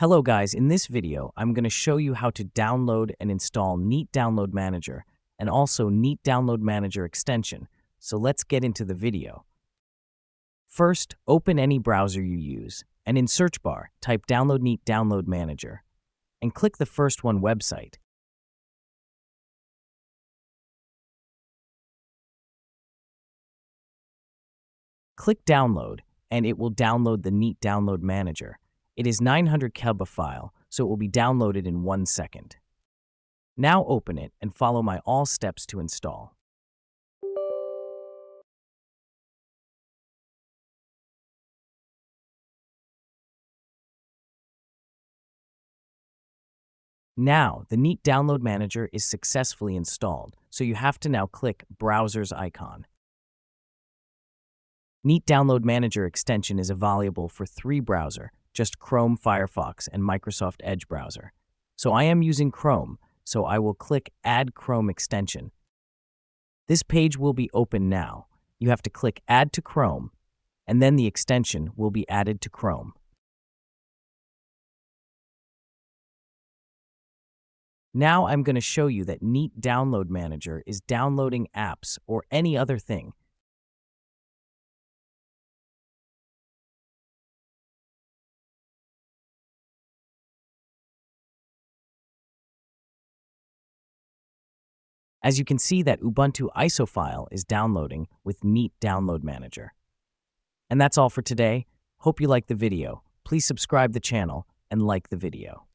Hello guys, in this video, I'm going to show you how to download and install Neat Download Manager and also Neat Download Manager extension. So let's get into the video. First, open any browser you use and in search bar, type Download Neat Download Manager and click the first one website. Click Download and it will download the Neat Download Manager. It is 900 KB file, so it will be downloaded in one second. Now open it and follow my all steps to install. Now, the Neat Download Manager is successfully installed, so you have to now click Browser's icon. Neat Download Manager extension is available for three browser, just Chrome, Firefox, and Microsoft Edge browser. So I am using Chrome, so I will click Add Chrome extension. This page will be open now. You have to click Add to Chrome, and then the extension will be added to Chrome. Now I'm going to show you that Neat Download Manager is downloading apps or any other thing As you can see that Ubuntu ISO file is downloading with Neat Download Manager. And that's all for today. Hope you liked the video. Please subscribe the channel and like the video.